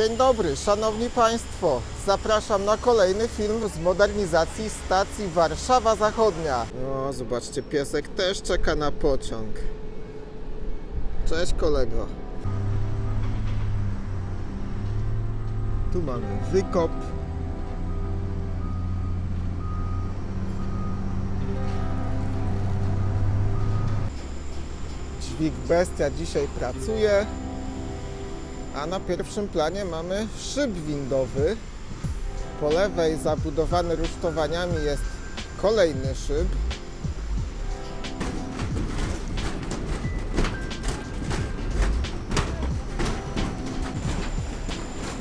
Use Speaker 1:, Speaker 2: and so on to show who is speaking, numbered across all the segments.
Speaker 1: Dzień dobry, szanowni państwo. Zapraszam na kolejny film z modernizacji stacji Warszawa Zachodnia. No, zobaczcie, piesek też czeka na pociąg. Cześć kolego. Tu mamy wykop. Dźwig Bestia dzisiaj pracuje. A na pierwszym planie mamy szyb windowy. Po lewej zabudowany rusztowaniami jest kolejny szyb.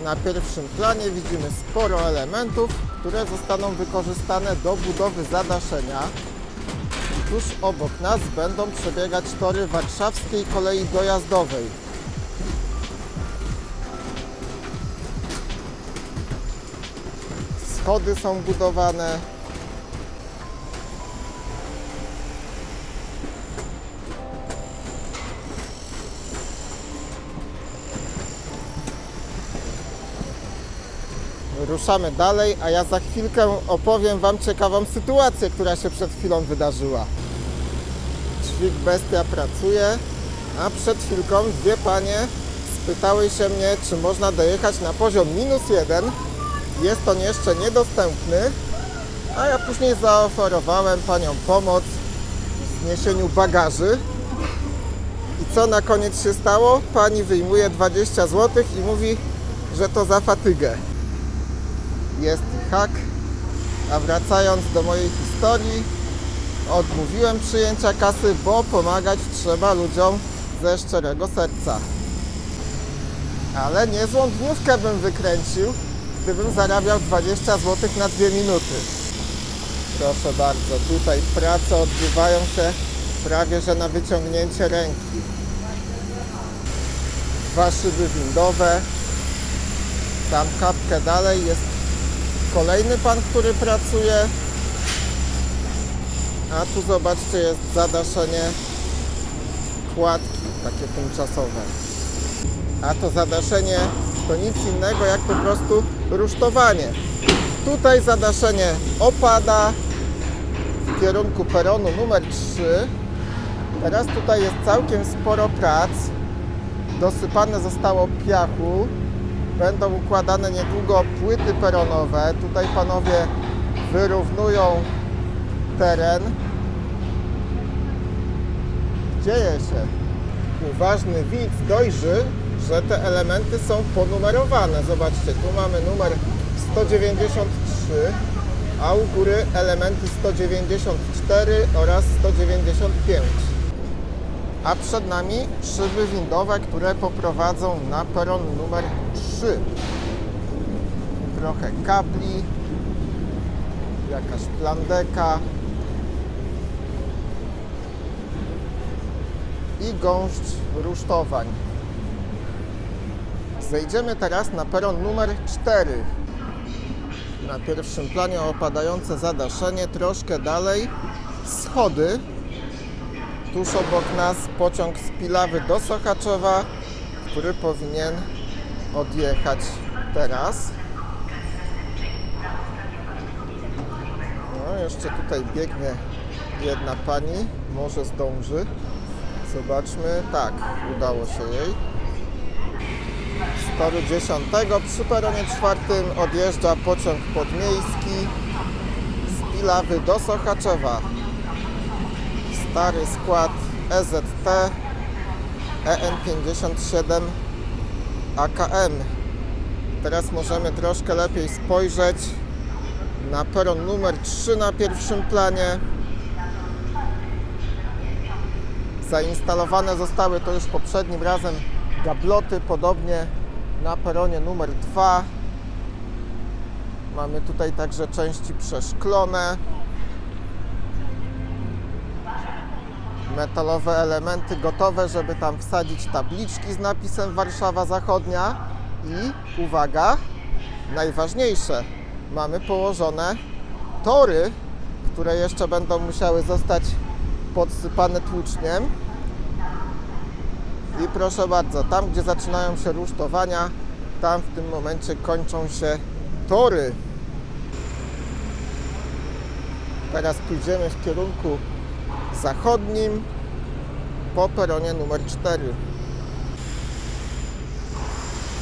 Speaker 1: Na pierwszym planie widzimy sporo elementów, które zostaną wykorzystane do budowy zadaszenia. Tuż obok nas będą przebiegać tory warszawskiej kolei dojazdowej. Schody są budowane. Ruszamy dalej, a ja za chwilkę opowiem Wam ciekawą sytuację, która się przed chwilą wydarzyła. Dźwig Bestia pracuje, a przed chwilką dwie panie spytały się mnie, czy można dojechać na poziom minus jeden. Jest on jeszcze niedostępny, a ja później zaoferowałem paniom pomoc w zniesieniu bagaży. I co na koniec się stało? Pani wyjmuje 20 zł i mówi, że to za fatygę. Jest hak. A wracając do mojej historii, odmówiłem przyjęcia kasy, bo pomagać trzeba ludziom ze szczerego serca. Ale niezłą dniówkę bym wykręcił, gdybym zarabiał 20 zł na 2 minuty. Proszę bardzo, tutaj prace odbywają się prawie że na wyciągnięcie ręki. Dwa szyby windowe. Tam kapkę dalej jest kolejny pan, który pracuje. A tu zobaczcie jest zadaszenie kładki, takie tymczasowe. A to zadaszenie to nic innego jak po prostu rusztowanie. Tutaj zadaszenie opada w kierunku peronu numer 3. Teraz tutaj jest całkiem sporo prac. Dosypane zostało piachu. Będą układane niedługo płyty peronowe. Tutaj panowie wyrównują teren. Dzieje się. Uważny widz dojrzy, że te elementy są ponumerowane. Zobaczcie, tu mamy numer 193, a u góry elementy 194 oraz 195. A przed nami szyby windowe, które poprowadzą na peron numer 3. Trochę kabli, jakaś plandeka i gąszcz rusztowań. Zejdziemy teraz na peron numer 4. Na pierwszym planie opadające zadaszenie, troszkę dalej schody. Tuż obok nas pociąg z Pilawy do Sochaczowa, który powinien odjechać teraz. No, jeszcze tutaj biegnie jedna pani, może zdąży. Zobaczmy, tak, udało się jej. Toru 10 przy peronie 4 odjeżdża pociąg podmiejski z Pilawy do Sochaczewa. Stary skład EZT EN57 AKM. Teraz możemy troszkę lepiej spojrzeć na peron numer 3 na pierwszym planie. Zainstalowane zostały to już poprzednim razem gabloty, podobnie na peronie numer 2. Mamy tutaj także części przeszklone. Metalowe elementy gotowe, żeby tam wsadzić tabliczki z napisem Warszawa Zachodnia. I uwaga, najważniejsze, mamy położone tory, które jeszcze będą musiały zostać podsypane tłuczniem. I proszę bardzo, tam gdzie zaczynają się rusztowania, Tam w tym momencie kończą się tory. Teraz pójdziemy w kierunku zachodnim po peronie numer 4.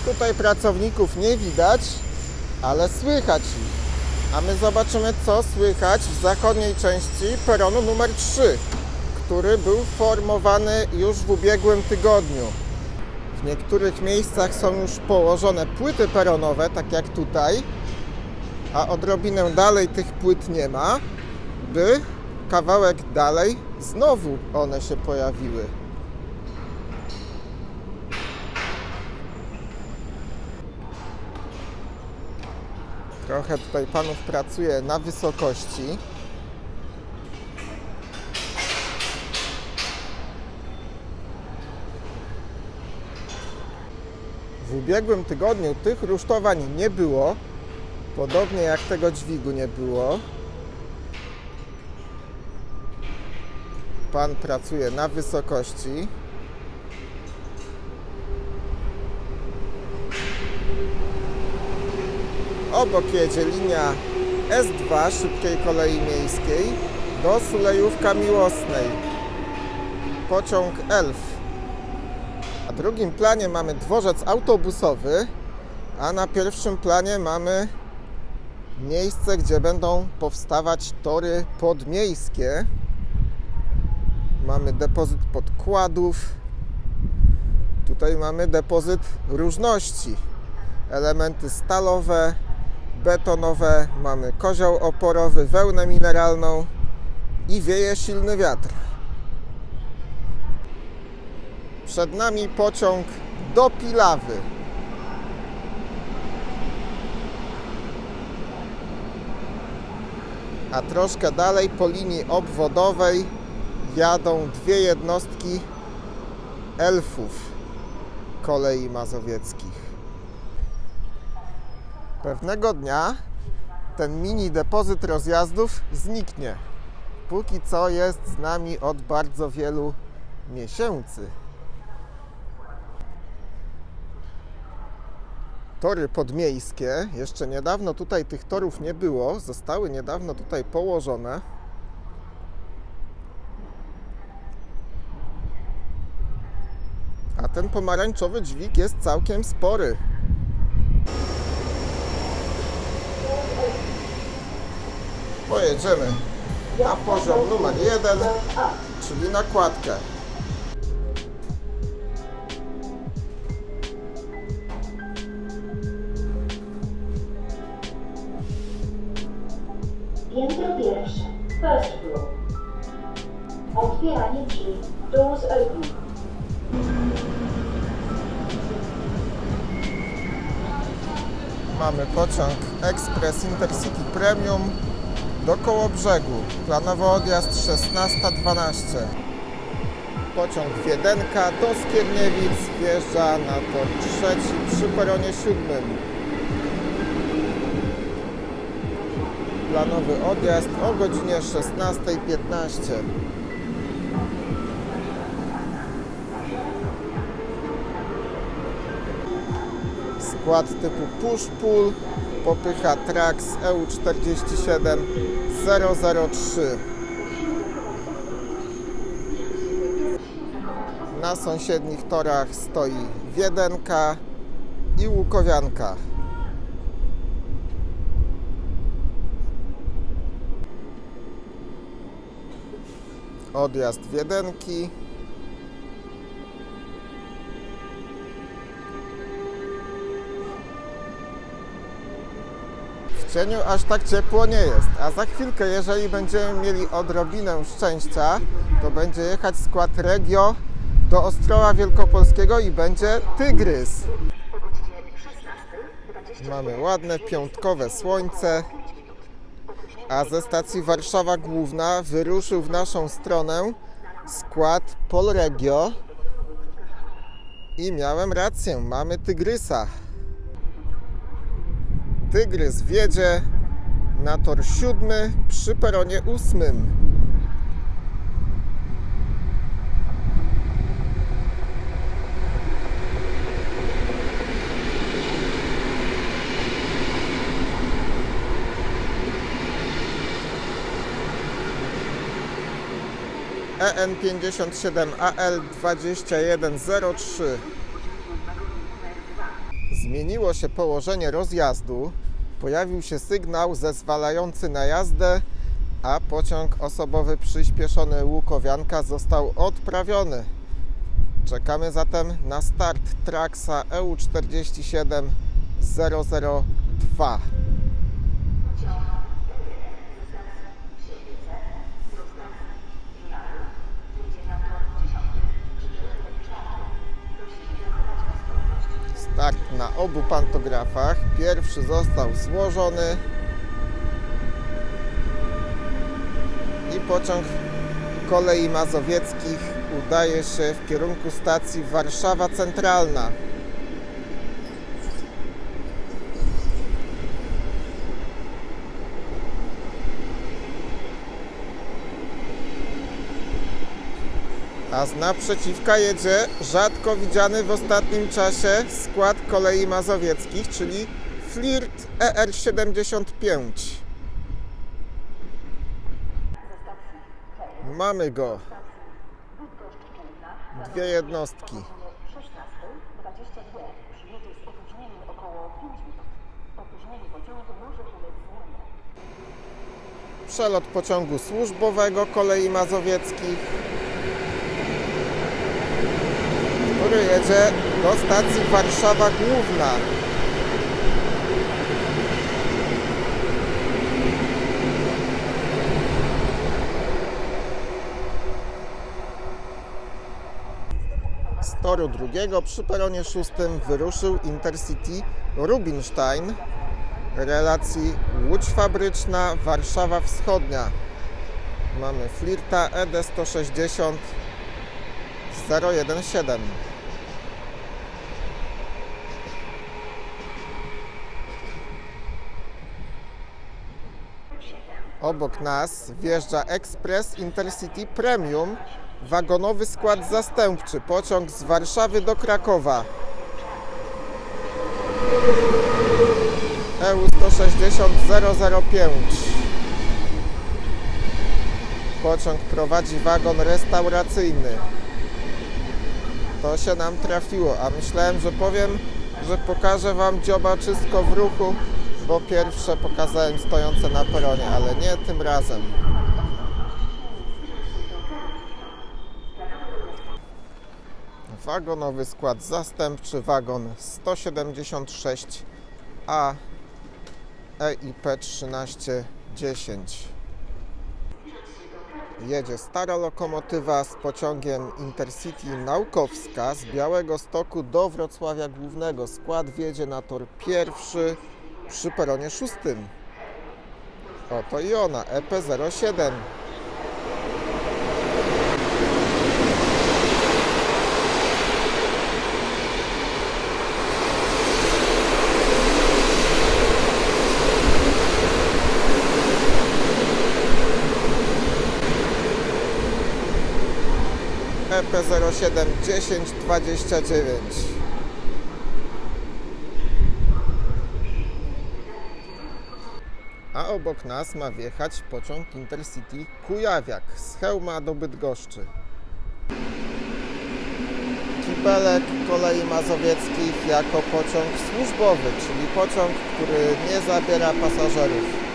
Speaker 1: Tutaj pracowników nie widać, ale słychać ich. A my zobaczymy, co słychać w zachodniej części peronu numer 3, który był formowany już w ubiegłym tygodniu. W niektórych miejscach są już położone płyty peronowe, tak jak tutaj, a odrobinę dalej tych płyt nie ma, by kawałek dalej znowu one się pojawiły. Trochę tutaj panów pracuje na wysokości. Ubiegłym tygodniu tych rusztowań nie było, podobnie jak tego dźwigu nie było. Pan pracuje na wysokości. Obok jedzie linia S2 szybkiej kolei miejskiej do Sulejówka Miłosnej. Pociąg Elf. Drugim planie mamy dworzec autobusowy, a na pierwszym planie mamy miejsce, gdzie będą powstawać tory podmiejskie. Mamy depozyt podkładów. Tutaj mamy depozyt różności. Elementy stalowe, betonowe, mamy kozioł oporowy, wełnę mineralną i wieje silny wiatr. Przed nami pociąg do Pilawy. A troszkę dalej po linii obwodowej jadą dwie jednostki elfów kolei mazowieckich. Pewnego dnia ten mini depozyt rozjazdów zniknie. Póki co jest z nami od bardzo wielu miesięcy. Tory podmiejskie. Jeszcze niedawno tutaj tych torów nie było. Zostały niedawno tutaj położone. A ten pomarańczowy dźwig jest całkiem spory. Pojedziemy na poziom numer jeden, czyli nakładkę. Pociąg Express Intercity Premium do Kołobrzegu. Planowy odjazd 16.12. Pociąg Wiedenka do Skierniewic wjeżdża na tor trzeci przy peronie siódmym. Planowy odjazd o godzinie 16.15. Skład typu push-pull popycha Trax E EU47 003. Na sąsiednich torach stoi Wiedenka i Łukowianka. Odjazd Wiedenki. Cieniu aż tak ciepło nie jest, a za chwilkę, jeżeli będziemy mieli odrobinę szczęścia, to będzie jechać skład Regio do Ostrowa Wielkopolskiego i będzie Tygrys. Mamy ładne piątkowe słońce, a ze stacji Warszawa Główna wyruszył w naszą stronę skład Polregio i miałem rację, mamy Tygrysa. Tygrys wiedzie na tor siódmy przy peronie ósmym. EN57AL2103 zmieniło się położenie rozjazdu, pojawił się sygnał zezwalający na jazdę, a pociąg osobowy przyspieszony Łukowianka został odprawiony. Czekamy zatem na start Traxa EU47002. tak na obu pantografach. Pierwszy został złożony i pociąg kolei mazowieckich udaje się w kierunku stacji Warszawa Centralna. A z naprzeciwka jedzie rzadko widziany w ostatnim czasie skład kolei mazowieckich, czyli Flirt E ER75. Mamy go. Dwie jednostki.
Speaker 2: 16.22 przyjedzie z opóźnieniem około 5 minut. Opóźnienie pociągu może ulec zmianie.
Speaker 1: Przelot pociągu służbowego kolei mazowieckich, który jedzie do stacji Warszawa Główna. Z toru drugiego przy peronie szóstym wyruszył Intercity Rubinstein relacji Łódź Fabryczna, Warszawa Wschodnia. Mamy Flirta ED 160 017. Obok nas wjeżdża Express Intercity Premium, wagonowy skład zastępczy, pociąg z Warszawy do Krakowa. EU 160 005. Pociąg prowadzi wagon restauracyjny. To się nam trafiło, a myślałem, że powiem, że pokażę Wam dziobaczysko w ruchu, bo pierwsze pokazałem stojące na peronie, ale nie tym razem. Wagonowy skład zastępczy, wagon 176A EIP 1310. Jedzie stara lokomotywa z pociągiem Intercity Naukowska z Białego Stoku do Wrocławia Głównego. Skład wjedzie na tor pierwszy przy peronie szóstym. Oto i ona, E EP07. E EP07 1029. A obok nas ma wjechać pociąg Intercity Kujawiak z Chełma do Bydgoszczy. Kibelek kolei mazowieckich jako pociąg służbowy, czyli pociąg, który nie zabiera pasażerów.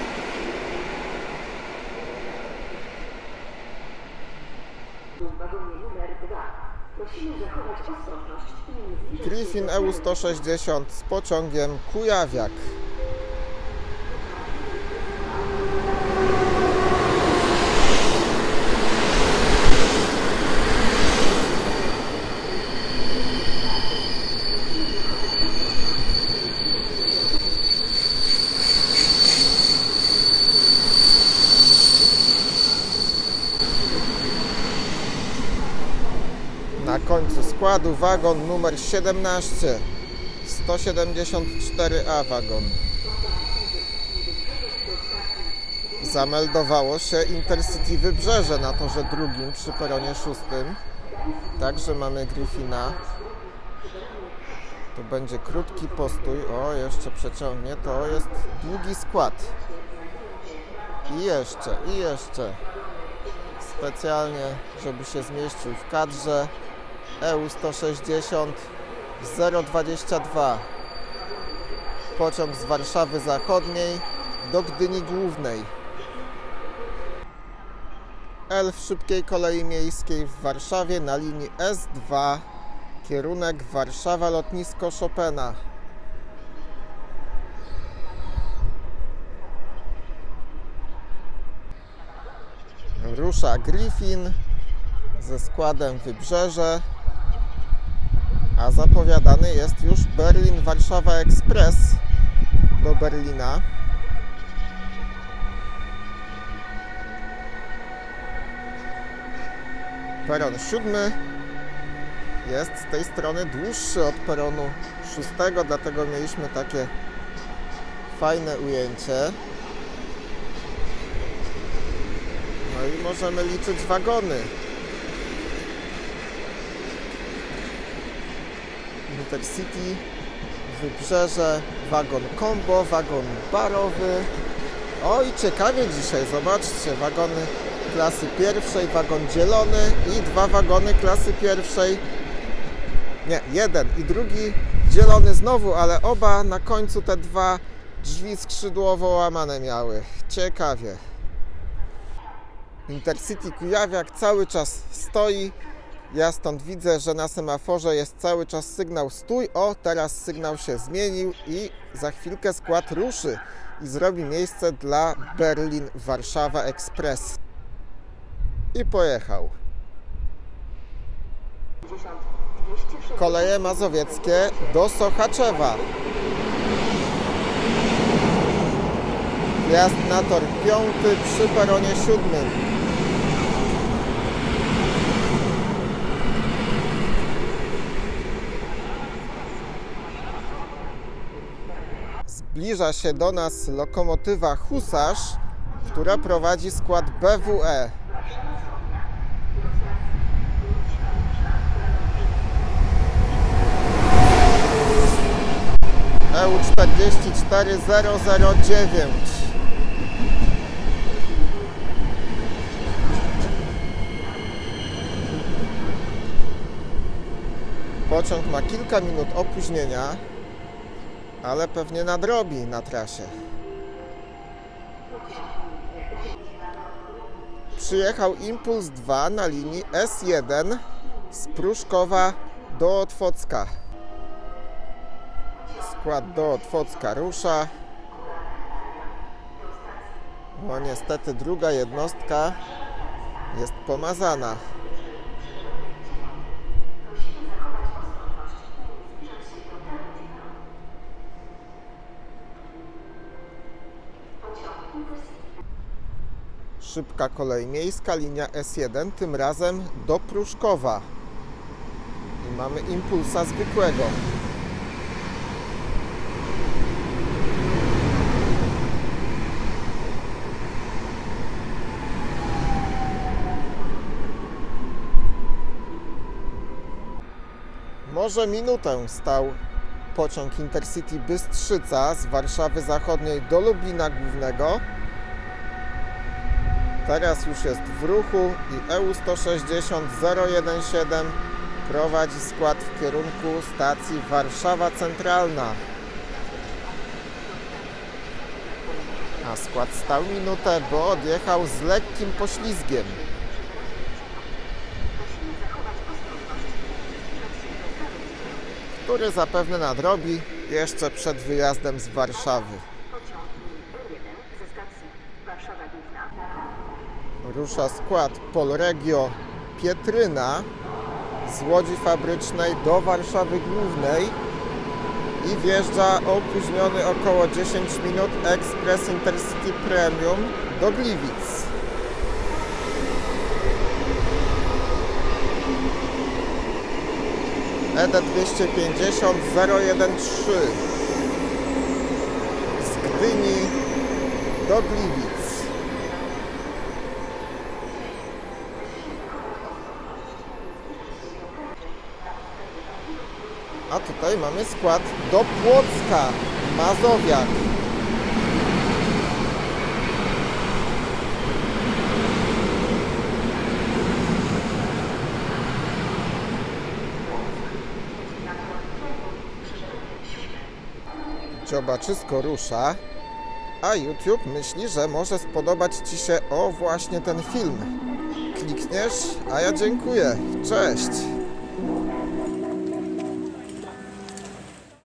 Speaker 2: W wagonie numer 2 prosimy zachować ostrożność i nie zbliżać
Speaker 1: Griffin E EU 160 z pociągiem Kujawiak. Na końcu składu wagon numer 17. 174A wagon. Zameldowało się Intercity Wybrzeże na torze drugim przy peronie szóstym. Także mamy Griffina. Tu będzie krótki postój. O, jeszcze przeciągnie. To jest długi skład. I jeszcze, i jeszcze. specjalnie, żeby się zmieścił w kadrze. EU 160 022. Pociąg z Warszawy Zachodniej do Gdyni Głównej. L w szybkiej kolei miejskiej w Warszawie na linii S2 kierunek Warszawa lotnisko Chopina. Rusza Griffin ze składem Wybrzeże, a zapowiadany jest już Berlin-Warszawa Express do Berlina. Peron siódmy jest z tej strony dłuższy od peronu szóstego, dlatego mieliśmy takie fajne ujęcie. No i możemy liczyć wagony. Intercity, Wybrzeże, wagon combo, wagon barowy. O i ciekawie dzisiaj, zobaczcie, wagony klasy pierwszej, wagon dzielony i dwa wagony klasy pierwszej. Nie, jeden i drugi dzielony znowu, ale oba na końcu te dwa drzwi skrzydłowo łamane miały. Ciekawie. Intercity Kujawiak cały czas stoi. Ja stąd widzę, że na semaforze jest cały czas sygnał stój. O, teraz sygnał się zmienił i za chwilkę skład ruszy i zrobi miejsce dla Berlin-Warszawa Express. I pojechał. Koleje mazowieckie do Sochaczewa. Wjazd na tor piąty przy peronie siódmym. Zbliża się do nas lokomotywa Husarz, która prowadzi skład. BWE. EU 44009 Pociąg ma kilka minut opóźnienia, ale pewnie nadrobi na trasie. Przyjechał Impuls 2 na linii S1 z Pruszkowa do Otwocka. Skład do Otwocka rusza. No niestety druga jednostka jest pomazana. Szybka kolej miejska, linia S1, tym razem do Pruszkowa. I mamy impulsa zwykłego. Może minutę stał pociąg Intercity Bystrzyca z Warszawy Zachodniej do Lublina Głównego. Teraz już jest w ruchu i EU 160 017 prowadzi skład w kierunku stacji Warszawa Centralna. A skład stał minutę, bo odjechał z lekkim poślizgiem. który zapewne nadrobi jeszcze przed wyjazdem z Warszawy.
Speaker 2: Pociąg U1 ze stacji Warszawa Główna.
Speaker 1: Rusza skład Polregio Pietryna z łodzi fabrycznej do Warszawy Głównej i wjeżdża opóźniony około 10 minut Express Intercity Premium do Gliwic. ED 250 013 z Gdyni do Gliwic. A tutaj mamy skład do Płocka, Mazowiak. Ciobaczysko rusza, a YouTube myśli, że może spodobać Ci się o właśnie ten film. Klikniesz, a ja dziękuję. Cześć!